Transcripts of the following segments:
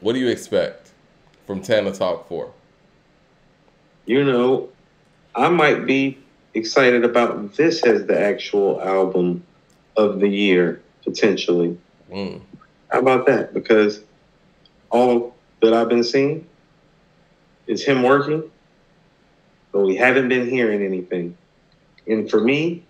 What do you expect from Tana Talk 4? You know, I might be excited about this as the actual album of the year, potentially. Mm. How about that? Because all that I've been seeing is him working, but we haven't been hearing anything. And for me,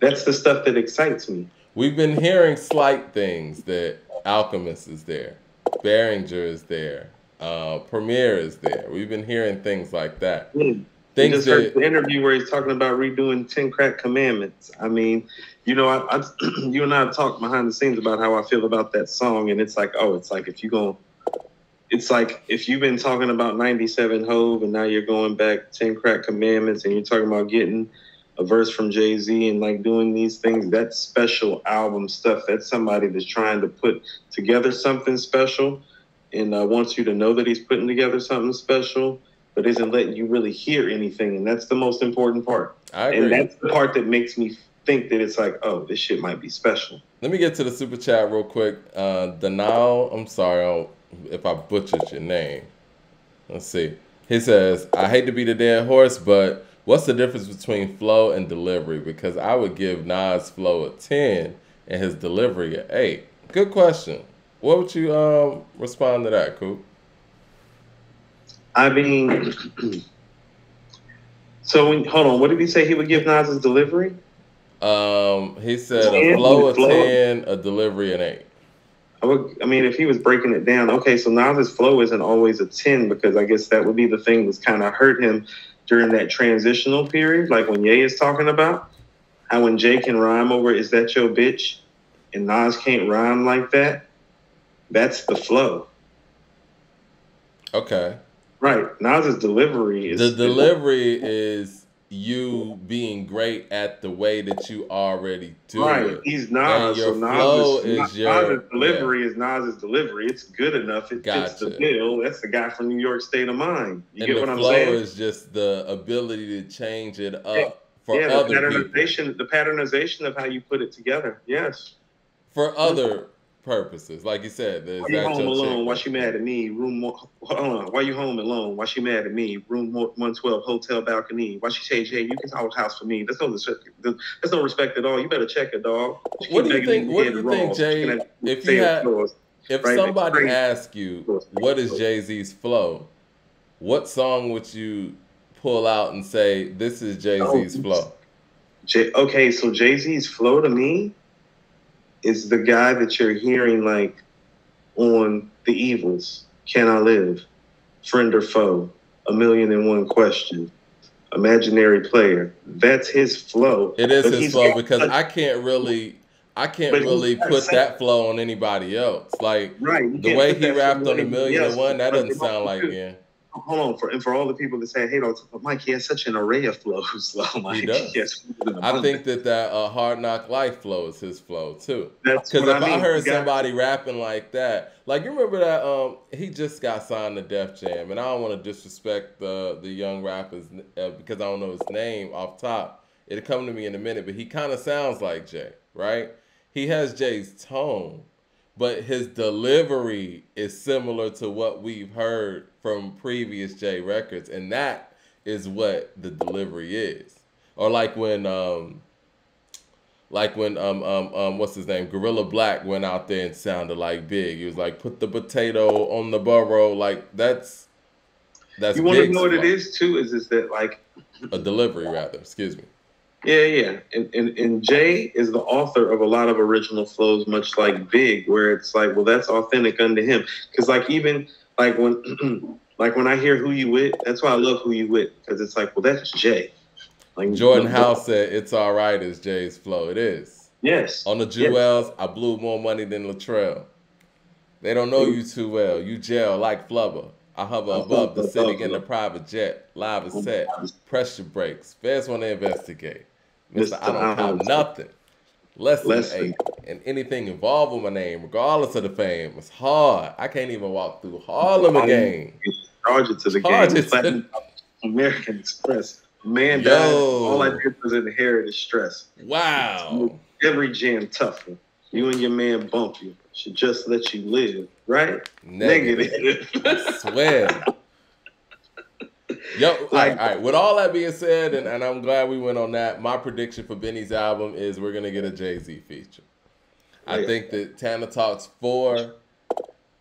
that's the stuff that excites me. We've been hearing slight things that Alchemist is there, Daringer is there, uh, Premier is there. We've been hearing things like that. Mm. Things just heard the interview where he's talking about redoing Ten Crack Commandments. I mean, you know, I, I, you and I have talked behind the scenes about how I feel about that song, and it's like, oh, it's like if you go, it's like if you've been talking about '97 Hove, and now you're going back Ten Crack Commandments, and you're talking about getting a verse from Jay Z and like doing these things. That's special album stuff. That's somebody that's trying to put together something special, and uh, wants you to know that he's putting together something special but isn't letting you really hear anything. And that's the most important part. I And that's the part that makes me think that it's like, oh, this shit might be special. Let me get to the super chat real quick. Uh, Danal, I'm sorry I'll- if I butchered your name. Let's see. He says, I hate to be the dead horse, but what's the difference between flow and delivery? Because I would give Nas flow a 10 and his delivery a 8. Good question. What would you um respond to that, Coop? I mean, so when, hold on, what did he say he would give Nas's delivery? Um, he said a 10 flow a flow. 10, a delivery an 8. I would, I mean, if he was breaking it down, okay, so Nas's flow isn't always a 10 because I guess that would be the thing that's kind of hurt him during that transitional period, like when Ye is talking about how when Jay can rhyme over "Is that your bitch?" and Nas can't rhyme like that. That's the flow, Okay. right? Nas's delivery is The delivery is you being great at the way that you already do right. it. He's And Nas, your so flow Nas is, is your- Nas's delivery is Nas's delivery. It's good enough. It fits the bill. That's the guy from New York State of Mind. You and get the what I'm flow saying? is just the ability to change it up Yeah. for yeah, the other people. patternization, the patternization of how you put it together. Yes. For other purposes. Like you said, there's uh, Why you home alone? Why she mad at me? Room one, hold on. Why you home alone? Why she mad at me? Room one twelve, hotel balcony. Why she say, "Hey, you can hold house for me"? That's no respect. That's no respect at all. You better check it, dog. She What do you think? what do you think, Jay, if you had-. If Right, somebody asks you what is Jay Z's flow, what song would you pull out and say this is Jay Z's Oh, flow? J- okay, so Jay Z's flow to me is the guy that you're hearing like on D'Evils, Can I Live, Friend or Foe, A Million and One Question, Imaginary Player. That's his flow. It is But his flow because I can't really, I can't really put that flow on anybody else. Like right. the way he rapped on a million and one, that doesn't sound like too. Hold on, for and for all the people that say, "Hey, don't," but Mike, he has such an array of flows. Mike. does. I think that that uh, hard knock life flow is his flow too. Because if I, mean. heard got- somebody rapping like that, like you remember that um he just got signed to Def Jam, and I don't want to disrespect the the young rappers uh, because I don't know his name off top. It'll come to me in a minute, but he kind of sounds like Jay, right? He has Jay's tone, but his delivery is similar to what we've heard from previous J records, and that is what the delivery is. Or like when um like when um um um what's his name Guerilla Black went out there and sounded like Big. He was like put the potato on the burrow. Like that's that's You want to know what it is too? Is is that like A delivery rather. Excuse me. Yeah, yeah. And, and and Jay is the author of a lot of original flows, much like Big, where it's like, well, that's authentic unto him. Because like even like when like when I hear who you with, that's why I love who you with, because it's like, well, that's Jay. Like Jordan House said it's all right as Jay's flow. It is. Yes. On the Jewels, I blew more money than Latrell. They don't know mm. you too well. You gel like Flubber. I hover above the city in the private jet. Live is oh set. Pressure breaks. Feds want to investigate. Mister, I don't count nothing. Less than Less than- eight. And anything involved with my name, regardless of the fame, it's hard. I can't even walk through Harlem again. Charge it to the Charge game. it to- Platinum American Express. Man Yo. died. All I did was inherit the stress. Wow. Every jam tougher. You and your man bump you. Should just let you live. right? Negative. Negative. I swear. Yo, all right, all right. With all that being said, and, and I'm glad we went on that, my prediction for Benny's album is we're gonna get a Jay Z feature. I Yeah. think that Tana Talks Four.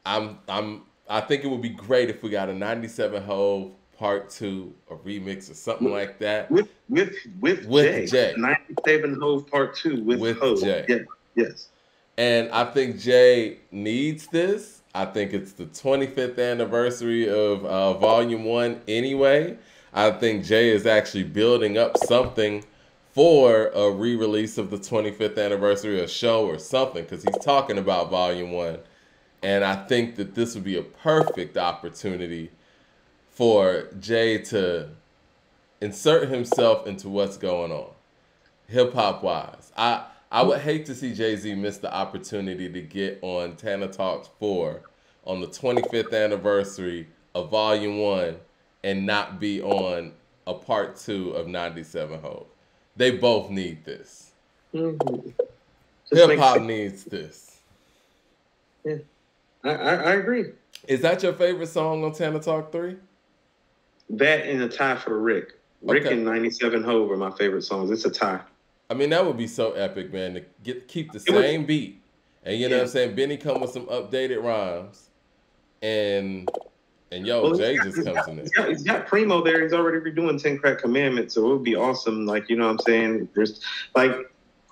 I'm I'm I think it would be great if we got a '97 Hove Part Two, a remix or something like that. with with with, With Jay. Jay. 97 Hove Part Two with, With Hove. Jay. Yeah, yes. And I think Jay needs this. I think it's the 25th anniversary of uh, Volume 1 anyway. I think Jay is actually building up something for a re release of the 25th anniversary, a show or something, because he's talking about Volume 1. And I think that this would be a perfect opportunity for Jay to insert himself into what's going on hip hop wise. I I would hate to see Jay Z miss the opportunity to get on Tana Talks 4 on the 25th anniversary of Volume 1 and not be on a part 2 of 97 Hove. They both need this. Mhm. Just Hip hop needs this. I, I, I agree. Is that your favorite song on Tana Talk 3? That and a tie for Rick. Rick Okay. and 97 Hove are my favorite songs. It's a tie. I mean, that would be so epic, man, to get keep the It same beat. And you know what I'm saying? Benny come with some updated rhymes. And and yo, Well, Jay got- just comes got- in there. He's got, he's got Primo there. He's already redoing 10 Crack Commandments. So it would be awesome. Like, you know what I'm saying? There's like,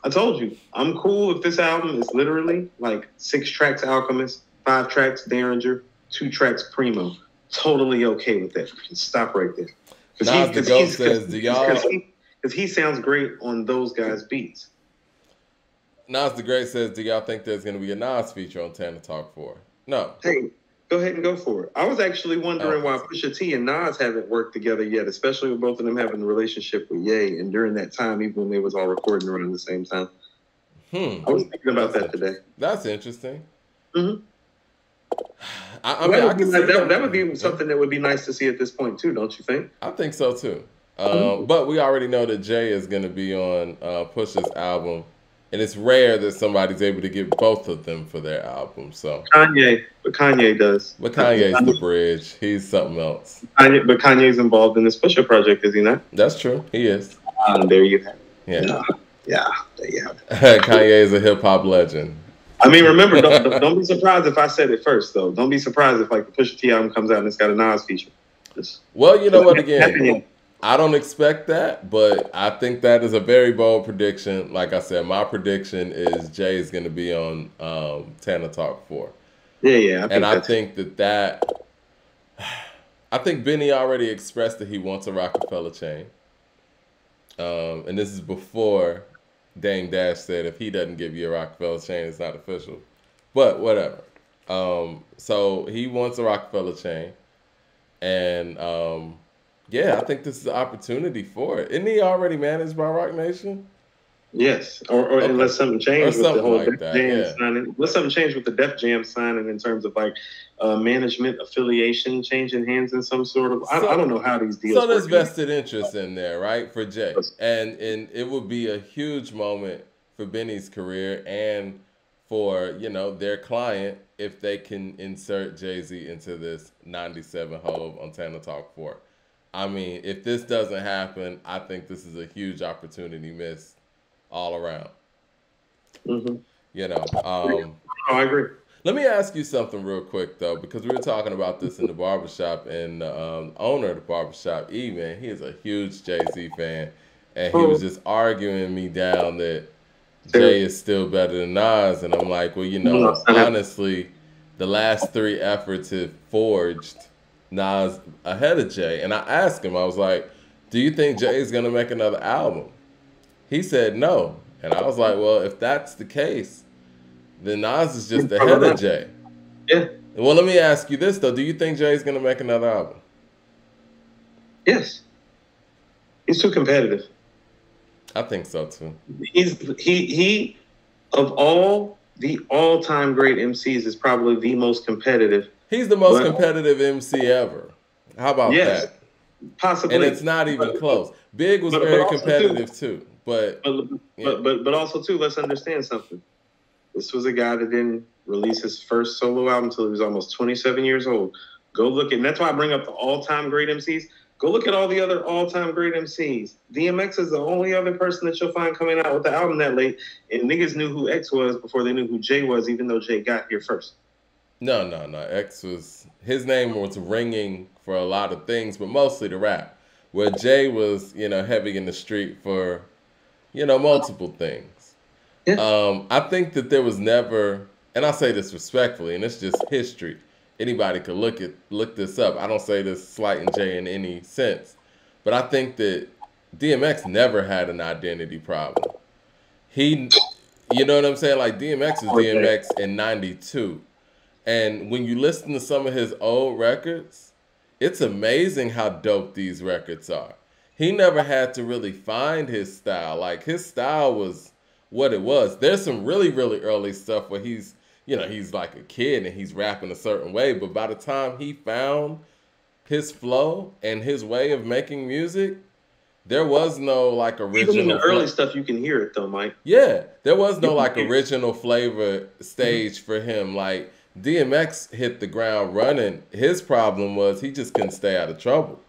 I told you, I'm cool if this album is literally like six tracks Alchemist, five tracks Daringer, two tracks Primo. Totally okay with that. Stop right there. Nas the Goat says, "Do y'all-" Because he sounds great on those guys' beats. Nas the Great says, Do y'all think there's gonna be a Nas feature on Tana Talk 4? No. Hey, go ahead and go for it. I was actually wondering Oh. why Pusha T and Nas haven't worked together yet, especially with both of them having a relationship with Ye. And during that time, even when they was all recording around the same time, Hmm. I was thinking about that today. That's interesting. Mhm. I, I mean, that, I would be, can see that, that would be something that would be nice to see at this point too, don't you think? I think so too. Um. But we already know that Jay is going to be on uh, Push's album, and it's rare that somebody's able to get both of them for their album. So, Kanye, but Kanye does. but Kanye's the bridge. He's something else. Kanye, but Kanye's involved in this Pusha project, is he not? That's true. He is. Ah, there you have it. Yeah. Yeah, yeah, there you have it. Kanye is a hip hop legend. I mean, remember, don't, don't- be surprised if I said it first, though. Don't be surprised if like the Pusha T album comes out and it's got a Nas feature. Just Well, you know what? Again, I don't expect that, but I think that is a very bold prediction. Like I said, my prediction is Jay is going to be on um, Tana Talk 4. Yeah, yeah. I and I think that that I think Benny already expressed that he wants a Roc-A-Fella chain. Um, and this is before Dame Dash said if he doesn't give you a Roc-A-Fella chain, it's not official. But whatever. Um, so he wants a Roc-A-Fella chain, and um, yeah, I think this is an opportunity for it. Isn't he already managed by Roc Nation? Yes, or, or Okay. unless something changed Or with the whole like Def that, Jam yeah. signing. Unless something changed with the Def Jam signing in terms of like uh, management affiliation changing hands in some sort of. I, So- I don't know how these deals. So there's vested interest in there, right, for Jay, and and it would be a huge moment for Benny's career and for you know their client if they can insert Jay Z into this '97 Hove on Tana Talk Four. I mean, if this doesn't happen, I think this is a huge opportunity missed all around. Mhm. You know, um, Oh, I agree. let me ask you something real quick though, because we were talking about this in the barbershop, and the um, owner of the barbershop, E man, he is a huge Jay Z fan, and he was just arguing me down that Jay is still better than Nas, and I'm like, well, you know, No, it's not. honestly, the last three efforts have forged Nas ahead of Jay, and I asked him, I was like, do you think Jay is gonna make another album? He said no, and I was like, well, if that's the case, then Nas is just ahead of Jay. Yeah. Well, let me ask you this though: Do you think Jay's gonna make another album? Yes, he's too competitive. I think so too. He's he he of all the all time great MCs is probably the most competitive. He's the most Well- competitive MC ever. How about Yes, that? Possibly, And it's not even But- close. Big was but- but very competitive too, but But, Yeah. but but but also too, let's understand something. This was a guy that didn't release his first solo album until he was almost 27 years old. Go look at, and that's why I bring up the all-time great MCs. Go look at all the other all-time great MCs. DMX is the only other person that you'll find coming out with the album that late, and niggas knew who X was before they knew who Jay was, even though Jay got here first. No, no, no. X was his name was ringing for a lot of things, but mostly the rap. Where Jay was, you know, heavy in the street for, you know, multiple things. Yeah. Um, I think that there was never, and I say this respectfully, and it's just history anybody could look at look this up. I don't say this slighting Jay in any sense, but I think that DMX never had an identity problem. He, you know what I'm saying? Like DMX is DMX in '92, and when you listen to some of his old records, it's amazing how dope these records are. He never had to really find his style. Like his style was what it was. There's some really really early stuff where he's you know, he's like a kid and he's rapping a certain way. But by the time he found his flow and his way of making music, there was no like original. Even in the early stuff, you can hear it though, Mike. Yeah, there was no like original flavor mm-hmm. stage for him. Like DMX hit the ground running. His problem was he just couldn't stay out of trouble.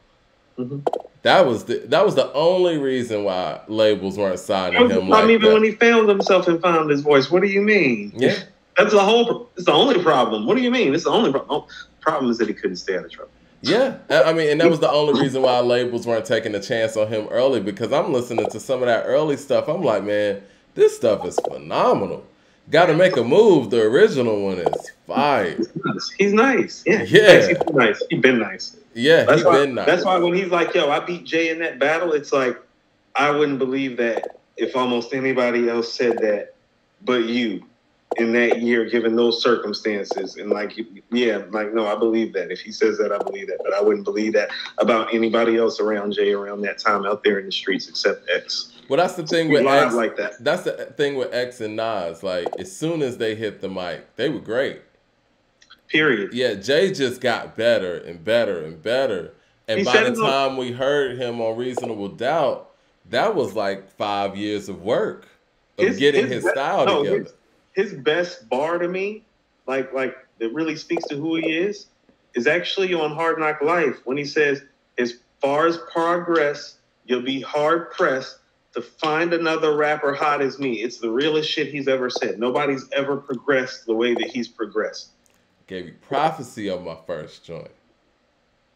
Mm-hmm. That was the that was the only reason why labels weren't signing him. Like even that. when he found himself and found his voice. What do you mean? Yeah. That's the whole. It's the only problem. What do you mean? It's the only problem. Problem is that he couldn't stay out of trouble. Yeah, I mean, and that was the only reason why labels weren't taking a chance on him early because I'm listening to some of that early stuff. I'm like, man, this stuff is phenomenal. Got to make a move. The original one is fire. He's nice. Yeah. Yeah. He's nice. He's been nice. Yeah, that's why, been nice. That's why when he's like, yo, I beat Jay in that battle, it's like, I wouldn't believe that if almost anybody else said that but you in that year, given those circumstances. And like, yeah, like, no, I believe that. If he says that, I believe that. But I wouldn't believe that about anybody else around Jay around that time out there in the streets except X. Well, that's the thing with X. Like that. That's the thing with X and Nas. Like, as soon as they hit the mic, they were great. Period. Yeah, Jay just got better and better and better. And he by the time we heard him on Reasonable Doubt, that was like five years of work of his, getting his, his style no, together. His, his best bar to me, like like that really speaks to who he is, is actually on Hard Knock Life when he says, as far as progress, you'll be hard pressed to find another rapper hot as me. It's the realest shit he's ever said. Nobody's ever progressed the way that he's progressed. Gave you prophecy of my first joint.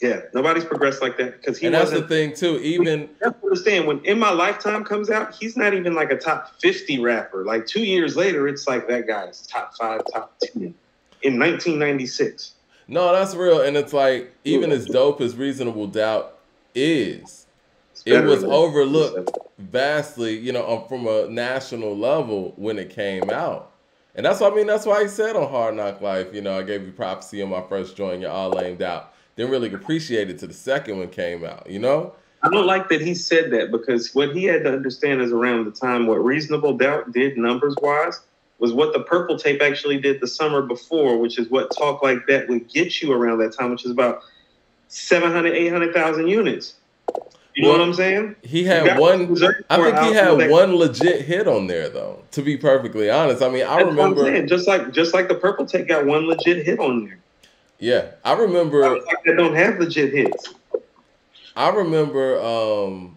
Yeah, nobody's progressed like that because he. And that's the thing too. Even understand when in my lifetime comes out, he's not even like a top fifty rapper. Like two years later, it's like that guy's top five, top ten in 1996. No, that's real, and it's like even as dope as Reasonable Doubt is, it was overlooked vastly, you know, um, from a national level when it came out. And that's what I mean. That's why he said on Hard Knock Life, you know, I gave you prophecy on my first joint. You're all lamed out didn't really appreciate it till the second one came out, you know? I don't like that he said that because what he had to understand is around the time what Reasonable Doubt did numbers wise was what the purple tape actually did the summer before, which is what Talk Like That would get you around that time, which is about 700, 800,000 units. You well, know what I'm saying? He had one. I think he had one legit hit on there, though. To be perfectly honest, I mean, I That's remember just like just like the purple tape got one legit hit on there. Yeah, I remember. They don't have legit hits. I remember um,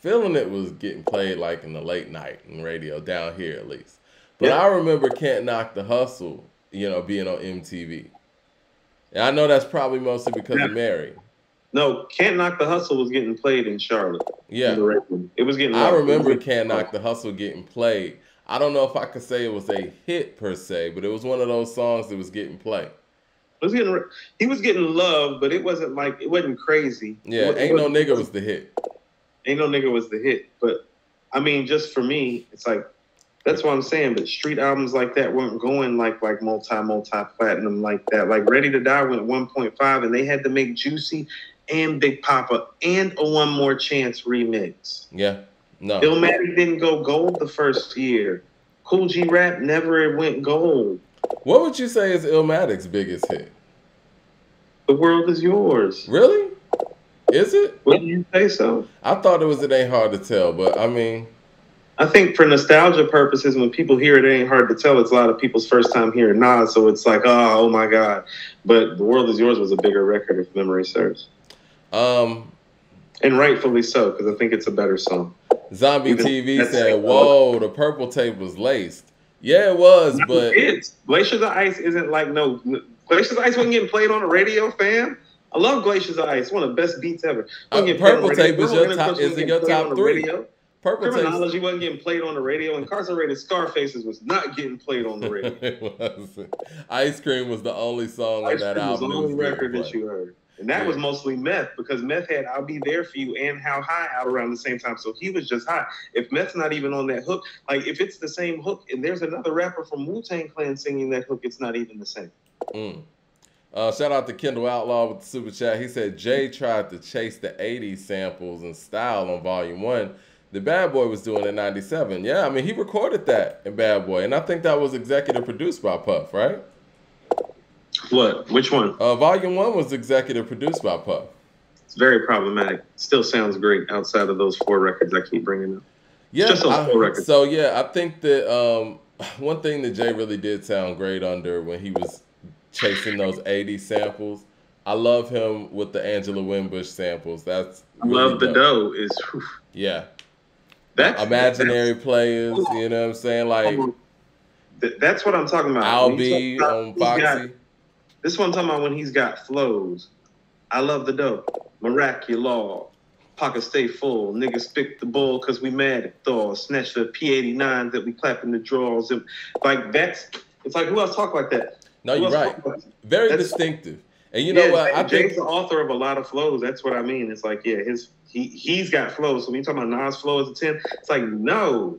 feeling it was getting played like in the late night in radio down here at least. But yeah. I remember "Can't Knock the Hustle," you know, being on MTV. And I know that's probably mostly because yeah. of Mary. No, "Can't Knock the Hustle" was getting played in Charlotte. Yeah, it was getting. I remember "Can't Knock the Hustle" getting played. I don't know if I could say it was a hit per se, but it was one of those songs that was getting played was getting he was getting love, but it wasn't like it wasn't crazy. Yeah, ain't no nigga was the hit. Ain't no nigga was the hit, but I mean, just for me, it's like that's what I'm saying. But street albums like that weren't going like like multi multi platinum like that. Like Ready to Die went 1.5, and they had to make Juicy and Big Papa and a One More Chance remix. Yeah, no. Illmatic didn't go gold the first year. Kool G Rap never went gold. What would you say is Illmatic's biggest hit? The world is yours. Really? Is it? Wouldn't you say so? I thought it was. It ain't hard to tell, but I mean, I think for nostalgia purposes, when people hear it, it ain't hard to tell. It's a lot of people's first time hearing Nas, so it's like, oh, oh my god. But "The World Is Yours" was a bigger record, if memory serves, Um, and rightfully so, because I think it's a better song. Zombie Even- TV said, "Whoa, the purple tape was laced." Yeah, it was, but it's Glaciers of Ice isn't like no Glaciers of Ice wasn't getting played on the radio, fam. I love Glaciers of Ice, one of the best beats ever. Uh, Wasn't Purple. Tape is your top- wasn't is getting your top three. radio. purple tape. Criminology wasn't getting played on the radio. Incarcerated Scarfaces was not getting played on the radio. it was. Ice Cream was the only song on Ice that Cream was the only that was getting record that you heard. And that Yeah. was mostly Meth because Meth had I'll Be There For You and How High out around the same time. So he was just high. If Meth's not even on that hook, like if it's the same hook and there's another rapper from Wu Tang Clan singing that hook, it's not even the same. Mm. Uh, shout out to Kendall Outlaw with the super chat. He said Jay tried to chase the 80s samples and style on volume one. The Bad Boy was doing in 97. Yeah, I mean, he recorded that in Bad Boy. And I think that was executive produced by Puff, right? What? Which one? Uh, volume one was executive produced by Puff. It's very problematic. Still sounds great outside of those four records I keep bringing up. Yeah, Just those I- four records. so yeah, I think that um, one thing that Jay really did sound great under when he was chasing those 80 samples. I love him with the Angela Winbush samples. That's really love the dope. dough is whew, Yeah, that's imaginary players. You know what I'm saying? Like Th- That's what I'm talking about. I'll be on Foxy. This one I'm talking about when he's got flows. I love the dope. Miraculous. Pocket stay full. Niggas spit the bull because we mad at Thor. Snatch the P89 that we clap in the drawers. And like that's it's like who else talk like that? No, Who you're right. like? Very That's- distinctive. And you know Yeah, what? I Jay's think the author of a lot of flows. That's what I mean. It's like, yeah, his he he's got flows. So when you talking about Nas flow as a 10, it's like, no.